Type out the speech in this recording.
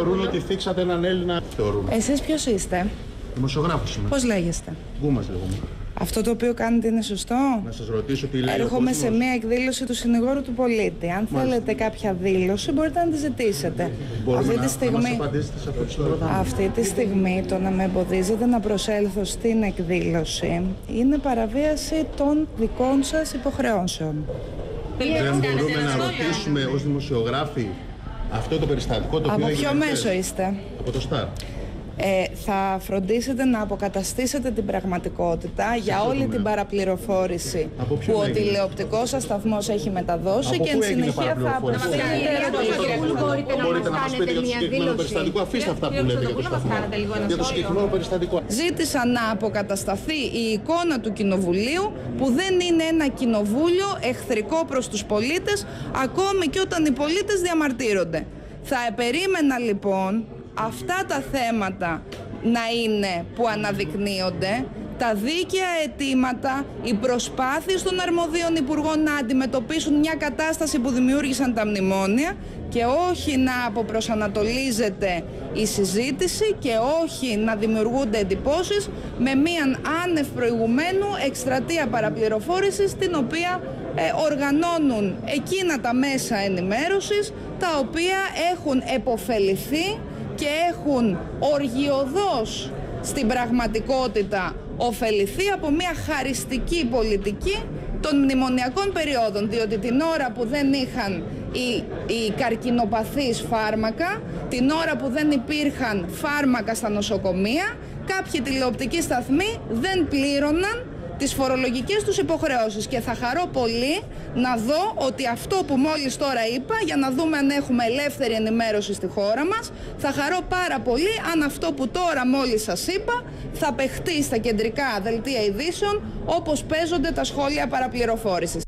Θεωρούν ότι θίξατε έναν Έλληνα. Θεωρούν. Εσείς ποιος είστε, Δημοσιογράφος είμαι. πώς λέγεστε; Γκούμας λέγομαι. Αυτό το οποίο κάνετε είναι σωστό; Να σας ρωτήσω τι λέει ο Έρχομαι σε κόσμος. μια εκδήλωση του συνηγόρου του πολίτη. Αν θέλετε κάποια δήλωση μπορείτε να τη ζητήσετε. Μπορούμε Αυτή να, τη να μας στιγμή, απαντήσετε σε αυτό που σας ρωτάμε. αυτή τη στιγμή το να με εμποδίζετε να προσέλθω στην εκδήλωση είναι παραβίαση των δικών σας υποχρεώσεων. Δεν μπορούμε να ρωτήσουμε ως δημοσιογράφοι αυτό το περιστατικό το οποίο Από έγινε ποιο χθες. μέσο είστε; Από το Star. Ε, θα φροντίσετε να αποκαταστήσετε την πραγματικότητα για όλη τομέα; την παραπληροφόρηση Από ποιον που ο έγινε; τηλεοπτικός σας σταθμός έχει μεταδώσει Από και πού εν έγινε συνεχεία θα παραπληροφόρηση; αποφύγετε Κύριε Χριστοδουλόπουλου, μπορείτε να Μπορείτε να μας μας πείτε κάνετε για το μια συγκεκριμένο δήλωση. περιστατικό. Αφήστε αυτά που Κύριε λέτε για το Χριστοδουλόπουλου, να μας σταθμό. κάνετε λίγο ένα Για το σχόλιο. συγκεκριμένο περιστατικό. Ζήτησα να αποκατασταθεί η εικόνα του Κοινοβουλίου που δεν είναι ένα κοινοβούλιο εχθρικό προς τους πολίτες ακόμη και όταν οι πολίτες διαμαρτύρονται. Θα περίμενα λοιπόν αυτά τα θέματα να είναι που αναδεικνύονται τα δίκαια αιτήματα, οι προσπάθειες των αρμοδίων υπουργών να αντιμετωπίσουν μια κατάσταση που δημιούργησαν τα μνημόνια και όχι να αποπροσανατολίζεται η συζήτηση και όχι να δημιουργούνται εντυπώσεις με μια άνευ προηγουμένου εκστρατεία παραπληροφόρησης την οποία ε, οργανώνουν εκείνα τα μέσα ενημέρωσης τα οποία έχουν επωφεληθεί και έχουν οργιοδός στην πραγματικότητα ωφεληθεί από μια χαριστική πολιτική των μνημονιακών περιόδων διότι την ώρα που δεν είχαν οι, οι καρκινοπαθείς φάρμακα την ώρα που δεν υπήρχαν φάρμακα στα νοσοκομεία κάποιοι τηλεοπτικοί σταθμοί δεν πλήρωναν τις φορολογικές τους υποχρεώσεις και θα χαρώ πολύ να δω ότι αυτό που μόλις τώρα είπα για να δούμε αν έχουμε ελεύθερη ενημέρωση στη χώρα μας θα χαρώ πάρα πολύ αν αυτό που τώρα μόλις σας είπα θα παιχτεί στα κεντρικά δελτία ειδήσεων όπως παίζονται τα σχόλια παραπληροφόρησης.